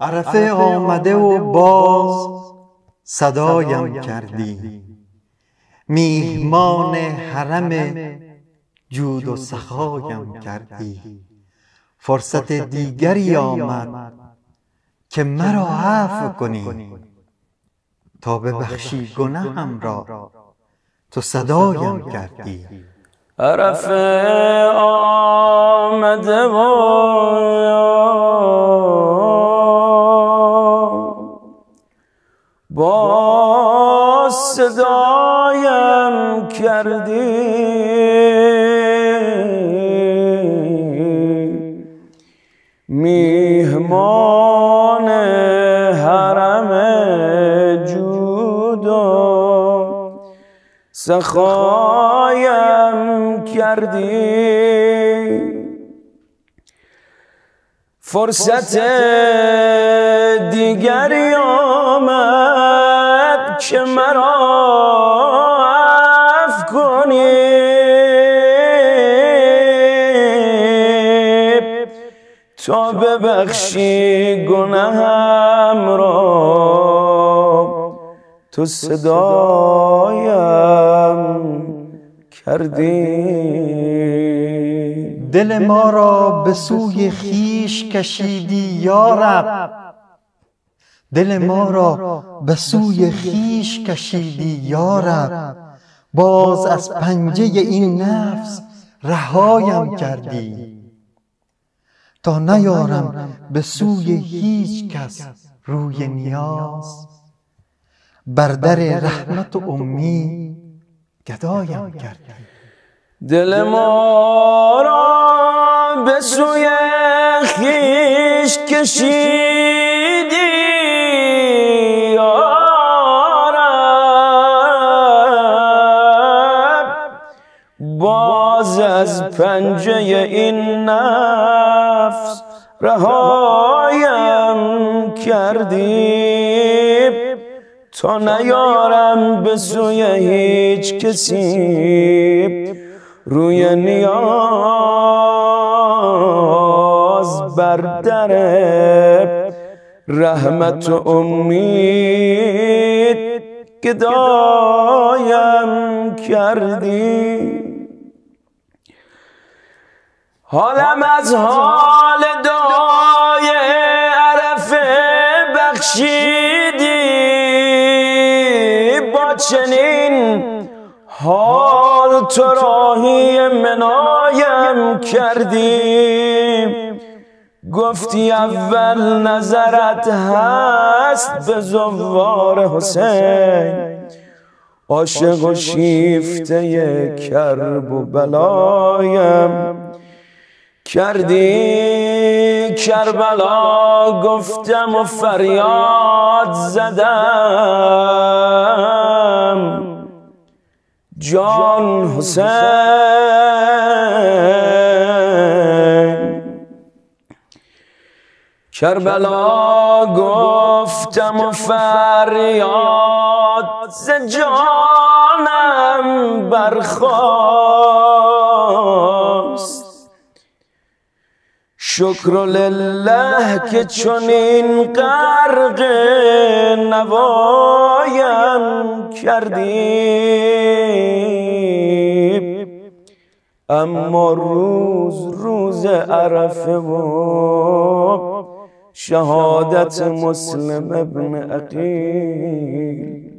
عرفه آمده و باز صدایم کردی میهمان حرم جود و سخایم کردی. فرصت دیگری آمد که مرا عفو کنی. تا ببخشی گنهم را تو صدایم کردی. عرفه آمده و صدایم کردی. میهمان حرم جود و سخایم کردی. فرصت دیگری که مرا عف کنی. تا ببخشی گناهم را تو صدایم کردی. دل ما را به سوی خیش کشیدی یارب دل ما را به سوی خیش کشیدی یارب باز از پنجه این نفس رهایم کردی. تا نیارم به سوی هیچ کس روی نیاز. بر در رحمت و امید گدایم کردی. دل ما را به سوی خیش کشیدی. از پنجه این نفس رهایم کردی تا نیارم به سوی هیچ کسی. روی نیاز بر رحمت و امید گدایم کردی حالم از حال دعای عرفه بخشیدی. با چنین حال تو راهی منایم کردی. گفتی اول نظرت هست به زوار حسین. عاشق و شیفته کرب و بلایم. کردی؟ کربلا گفتم و فریاد زدم. جان حسین. کربلا گفتم و فریاد ز جانم برخواست شکر لله که چون این غرق نوایم کردی اما روز روز عرفه و شهادت مسلم ابن عقیل.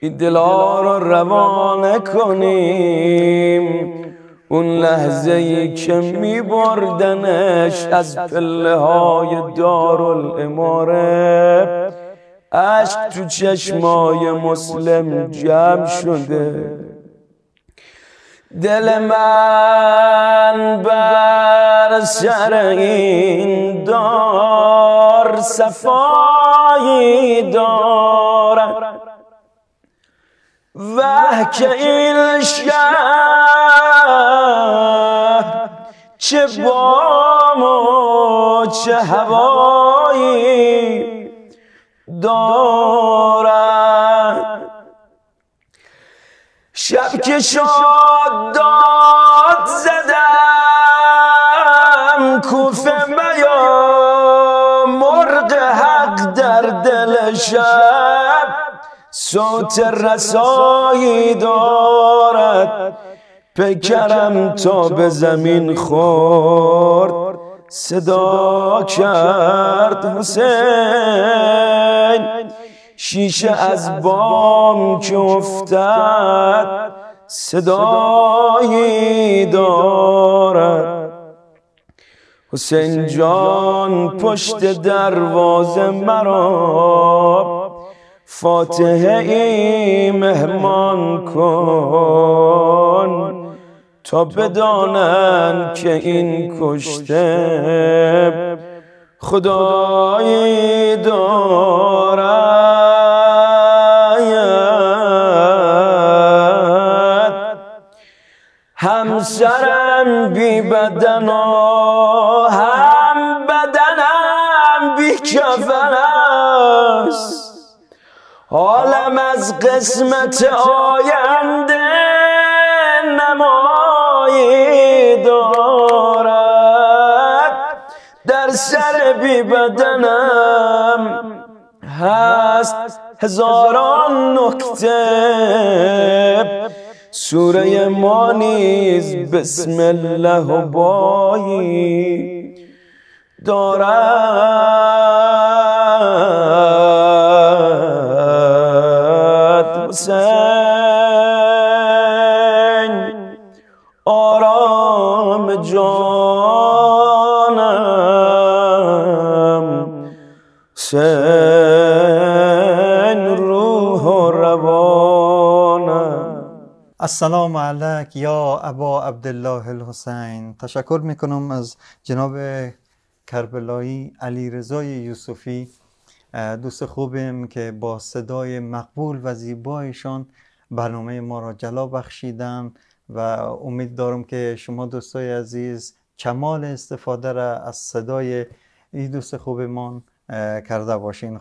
این دلا رو روانه کنیم. اون لحظه ای که می بردنش از پله های دارالاماره. عشق تو چشمای مسلم جمع شده. دل من بر سر این دار صفایی دارد وه که این شهر چه بام و چه هوایی دارد. شب که شاد داد زدم کوفه میا مر شب. صوت رسایی دارد. پیکرم تا به زمین خورد. صدا کرد حسین. شیشه از بام که افتد صدایی دارد. حسین جان پشت دروازه مرا. فاتحه ای مهمان کن. تا بدانن که این کشته خدایی دارد. همسرم بی بدن هم بدنم بی کفن است. حالم از قسمت آینده بی بدنم هست هزاران نکته. سوره ما نیز بسم الله و بایی دارد. حسین السلام علیک یا ابا عبدالله الحسین تشکر می‌کنم از جناب کربلایی علی رضای یوسفی دوست خوبیم که با صدای مقبول و زیبایشان برنامه ما را جلا بخشیدن و امید دارم که شما دوستای عزیز کمال استفاده را از صدای این دوست خوبمان کرده باشین.